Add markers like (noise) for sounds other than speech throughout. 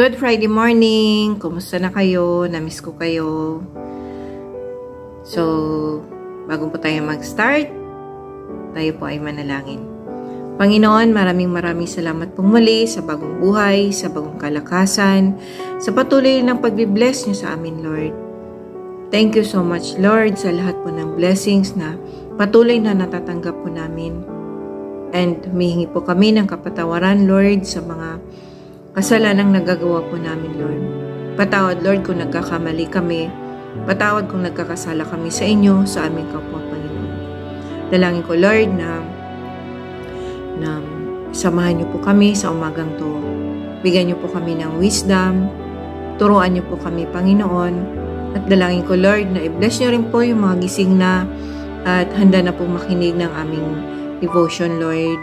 Good Friday morning! Kumusta na kayo? Namiss ko kayo. So, bago po tayo mag-start, tayo po ay manalangin. Panginoon, maraming maraming salamat pong muli sa bagong buhay, sa bagong kalakasan, sa patuloy ng pagbibless niyo sa amin, Lord. Thank you so much, Lord, sa lahat po ng blessings na patuloy na natatanggap po namin. And humihingi po kami ng kapatawaran, Lord, sa mga kasalanang nagagawa po namin, Lord. Patawad, Lord, kung nagkakamali kami. Patawad kung nagkakasala kami sa inyo, sa aming kapwa, Panginoon. Dalangin ko, Lord, na, na samahan niyo po kami sa umagang to. Bigyan niyo po kami ng wisdom. Turuan niyo po kami, Panginoon. At dalangin ko, Lord, na i-bless niyo rin po yung mga gising na at handa na po makinig ng aming devotion, Lord.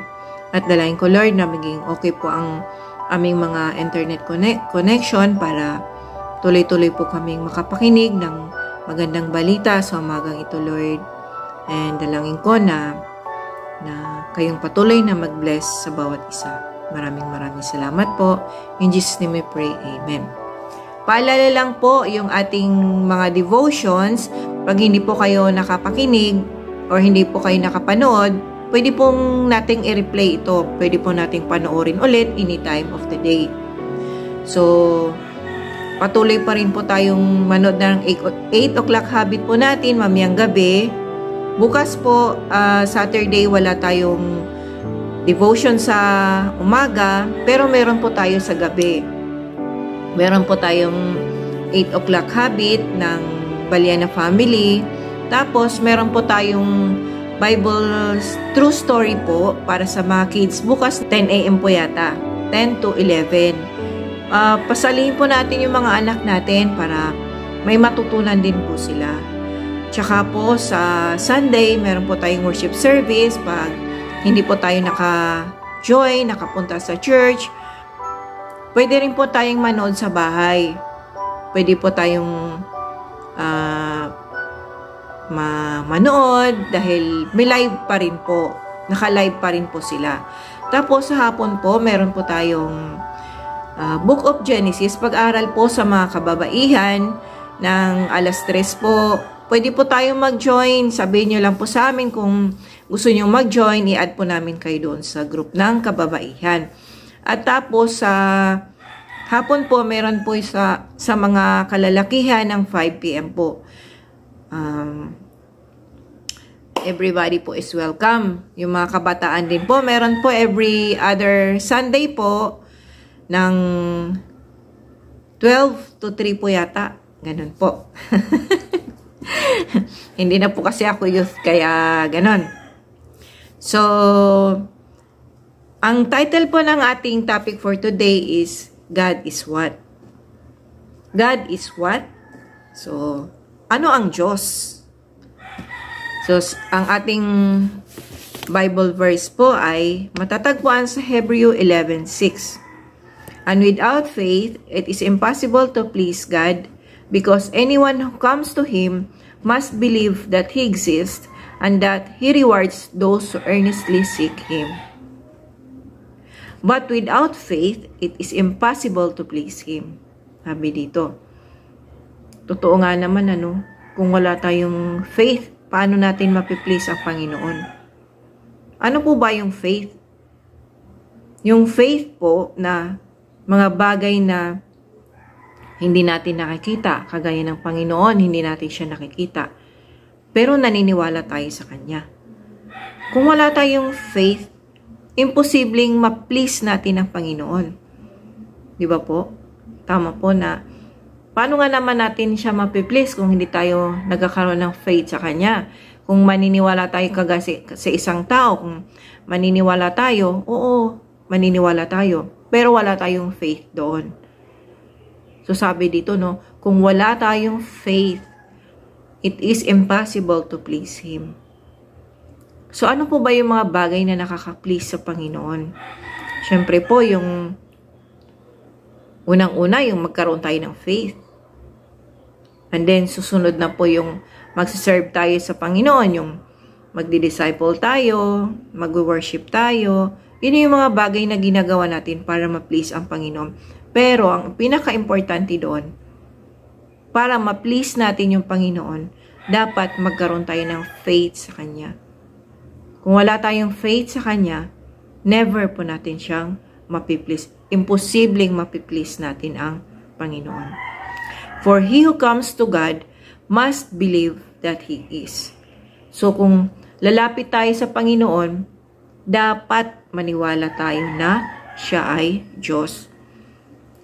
At dalangin ko, Lord, na maging okay po ang aming mga internet connect connection para tuloy-tuloy po kaming makapakinig ng magandang balita sa umagang ito, Lord. And dalangin ko na na kayong patuloy na mag-bless sa bawat isa. Maraming maraming salamat po. In Jesus' name we pray. Amen. Paalala lang po yung ating mga devotions. Pag hindi po kayo nakapakinig or hindi po kayo nakapanood, pwede pong nating i-replay ito. Pwede po nating panoorin ulit any time of the day. So, patuloy pa rin po tayong manood ng 8 o'clock habit po natin mamayang gabi. Bukas po, uh, Saturday, wala tayong devotion sa umaga, pero meron po tayo sa gabi. Meron po tayong 8 o'clock habit ng Baliana Family. Tapos, meron po tayong Bible True Story po para sa mga kids. Bukas 10 a.m. po yata. 10 to 11. Uh, pasalihin po natin yung mga anak natin para may matutunan din po sila. Tsaka po sa Sunday, meron po tayong worship service pag hindi po tayo naka-join, nakapunta sa church. Pwede rin po tayong manood sa bahay. Pwede po tayong uh, ma manood dahil may live pa rin po. Naka-live pa rin po sila. Tapos sa hapon po, meron po tayong uh, Book of Genesis. Pag-aral po sa mga kababaihan ng alas 3 po. Pwede po tayong mag-join. Sabihin nyo lang po sa amin kung gusto nyo mag-join. I-add po namin kayo doon sa group ng kababaihan. At tapos sa uh, hapon po meron po sa sa mga kalalakihan ng 5 PM po. Um, everybody po is welcome. Yung mga kabataan din po, meron po every other Sunday po ng 12 to 3 po yata. Ganun po. (laughs) Hindi na po kasi ako youth, kaya ganun. So, ang title po ng ating topic for today is God is what? God is what? So, ano ang Diyos? So, ang ating Bible verse po ay matatagpuan sa Hebrew 11.6. And without faith, it is impossible to please God because anyone who comes to Him must believe that He exists and that He rewards those who earnestly seek Him. But without faith, it is impossible to please Him. Sabi dito. Totoo nga naman ano, kung wala tayong faith, paano natin mapiplease ang Panginoon? Ano po ba yung faith? Yung faith po na mga bagay na hindi natin nakikita, kagaya ng Panginoon, hindi natin siya nakikita. Pero naniniwala tayo sa Kanya. Kung wala tayong faith, imposibleng ma-please natin ang Panginoon. Di ba po? Tama po na paano nga naman natin siya ma-please kung hindi tayo nagkakaroon ng faith sa Kanya? Kung maniniwala tayo kagasi sa isang tao, kung maniniwala tayo, oo, maniniwala tayo. Pero wala tayong faith doon. So sabi dito, no, kung wala tayong faith, it is impossible to please Him. So, ano po ba yung mga bagay na nakaka-please sa Panginoon? Siyempre po, yung unang-una, yung magkaroon tayo ng faith. And then, susunod na po yung magsiserve tayo sa Panginoon, yung magdi-disciple tayo, mag-worship tayo. Yun yung mga bagay na ginagawa natin para ma-please ang Panginoon. Pero ang pinaka-importante doon, para ma-please natin yung Panginoon, dapat magkaroon tayo ng faith sa Kanya. Kung wala tayong faith sa Kanya, never po natin siyang mapiplease. Imposibleng mapiplease natin ang Panginoon. For he who comes to God must believe that He is. So kung lalapit tayo sa Panginoon, dapat maniwala tayo na siya ay Diyos.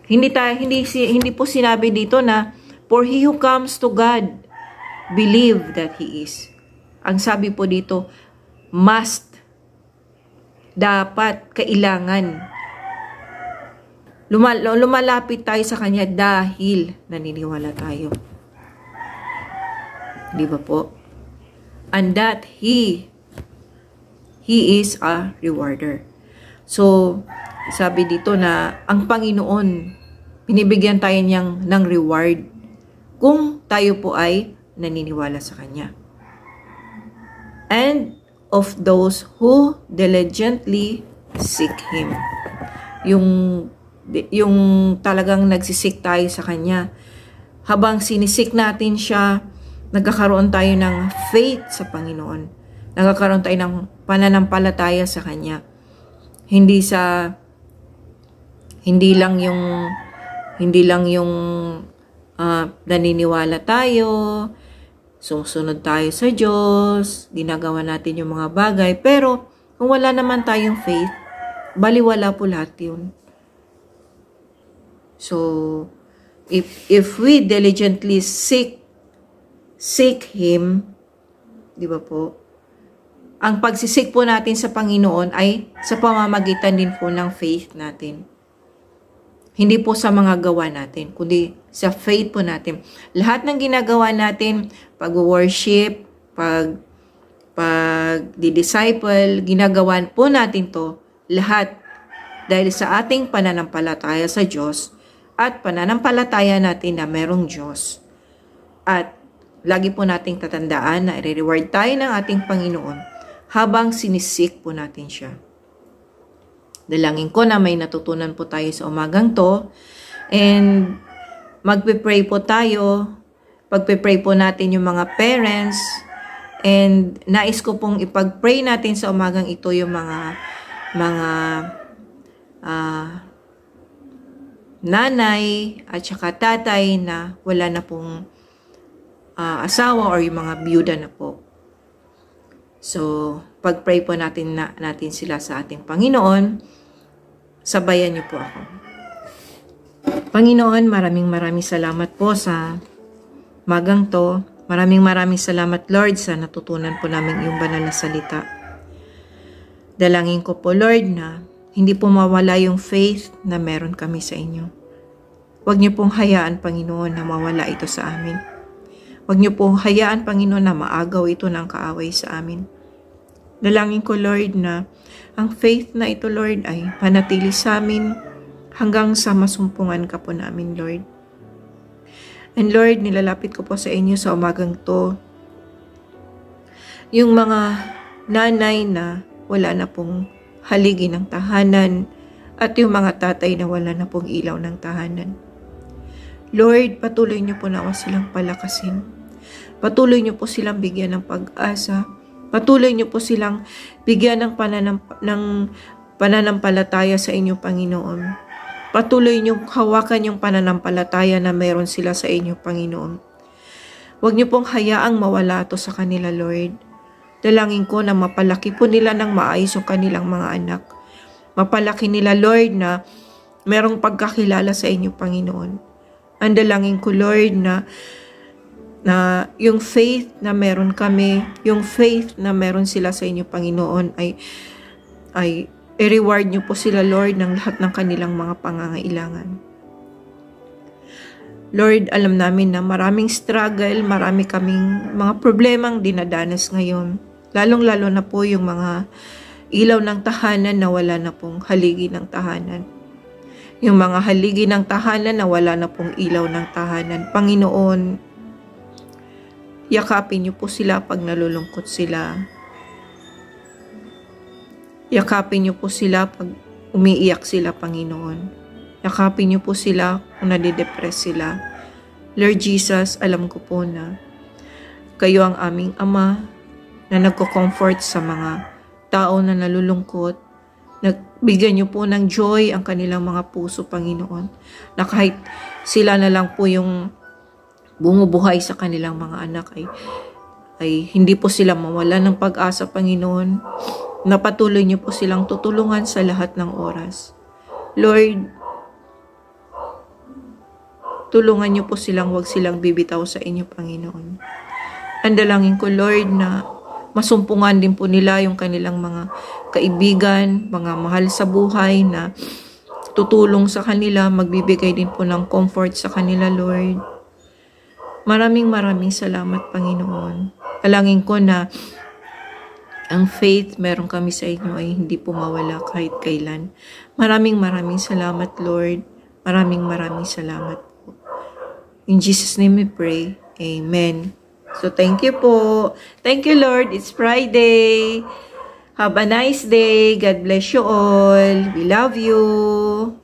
Hindi tayo hindi hindi po sinabi dito na for he who comes to God believe that he is. Ang sabi po dito must dapat kailangan lumal lumalapit tayo sa kanya dahil naniniwala tayo. Di ba po? And that he he is a rewarder. So, sabi dito na ang Panginoon, binibigyan tayo niyang ng reward kung tayo po ay naniniwala sa Kanya. And of those who diligently seek Him. Yung, yung talagang nagsisik tayo sa Kanya. Habang sinisik natin siya, nagkakaroon tayo ng faith sa Panginoon. Nagkakaroon tayo ng pananampalataya sa Kanya. Hindi sa hindi lang yung hindi lang yung uh, naniniwala tayo, sumusunod tayo sa Diyos, ginagawa natin yung mga bagay, pero kung wala naman tayong faith, baliwala po lahat yun. So, if, if we diligently seek, seek Him, di ba po, ang pagsisik po natin sa Panginoon ay sa pamamagitan din po ng faith natin. Hindi po sa mga gawa natin, kundi sa faith po natin. Lahat ng ginagawa natin, pag-worship, pag pag disciple ginagawa po natin to lahat dahil sa ating pananampalataya sa Diyos at pananampalataya natin na merong Diyos. At lagi po nating tatandaan na i-reward tayo ng ating Panginoon habang sinisik po natin siya. Dalangin ko na may natutunan po tayo sa umagang to. And magpe-pray po tayo. Pagpe-pray po natin yung mga parents. And nais ko pong ipag-pray natin sa umagang ito yung mga mga uh, nanay at saka tatay na wala na pong uh, asawa or yung mga byuda na po. So, pag-pray po natin, na, natin sila sa ating Panginoon, sabayan niyo po ako. Panginoon, maraming maraming salamat po sa magang to. Maraming maraming salamat, Lord, sa natutunan po namin yung banal na salita. Dalangin ko po, Lord, na hindi po mawala yung faith na meron kami sa inyo. Huwag niyo pong hayaan, Panginoon, na mawala ito sa amin. Huwag niyo pong hayaan, Panginoon, na maagaw ito ng kaaway sa amin. Dalangin ko, Lord, na ang faith na ito, Lord, ay panatili sa amin hanggang sa masumpungan ka po namin, Lord. And Lord, nilalapit ko po sa inyo sa umagang to yung mga nanay na wala na pong haligi ng tahanan at yung mga tatay na wala na pong ilaw ng tahanan. Lord, patuloy niyo po nawa silang palakasin. Patuloy niyo po silang bigyan ng pag-asa. Patuloy niyo po silang bigyan ng, pananam, ng pananampalataya sa inyo, Panginoon. Patuloy niyo hawakan yung pananampalataya na meron sila sa inyo, Panginoon. Huwag niyo pong hayaang mawala to sa kanila, Lord. Dalangin ko na mapalaki po nila ng maayos yung kanilang mga anak. Mapalaki nila, Lord, na merong pagkakilala sa inyo, Panginoon ang dalangin ko, Lord, na na yung faith na meron kami, yung faith na meron sila sa inyo, Panginoon, ay ay i-reward niyo po sila, Lord, ng lahat ng kanilang mga pangangailangan. Lord, alam namin na maraming struggle, marami kaming mga problemang dinadanas ngayon. Lalong-lalo na po yung mga ilaw ng tahanan na wala na pong haligi ng tahanan. Yung mga haligi ng tahanan na wala na pong ilaw ng tahanan. Panginoon, yakapin niyo po sila pag nalulungkot sila. Yakapin niyo po sila pag umiiyak sila, Panginoon. Yakapin niyo po sila kung nadidepress sila. Lord Jesus, alam ko po na kayo ang aming Ama na nagko-comfort sa mga tao na nalulungkot. Nagbigyan niyo po ng joy ang kanilang mga puso, Panginoon. Na kahit sila na lang po yung bumubuhay sa kanilang mga anak ay, ay hindi po sila mawala ng pag-asa, Panginoon. Napatuloy niyo po silang tutulungan sa lahat ng oras. Lord, Tulungan niyo po silang wag silang bibitaw sa inyo, Panginoon. Andalangin ko, Lord, na masumpungan din po nila yung kanilang mga kaibigan, mga mahal sa buhay na tutulong sa kanila, magbibigay din po ng comfort sa kanila, Lord. Maraming maraming salamat, Panginoon. Alangin ko na ang faith meron kami sa inyo ay hindi po mawala kahit kailan. Maraming maraming salamat, Lord. Maraming maraming salamat. In Jesus' name we pray. Amen. So, thank you po. Thank you, Lord. It's Friday. Have a nice day. God bless you all. We love you.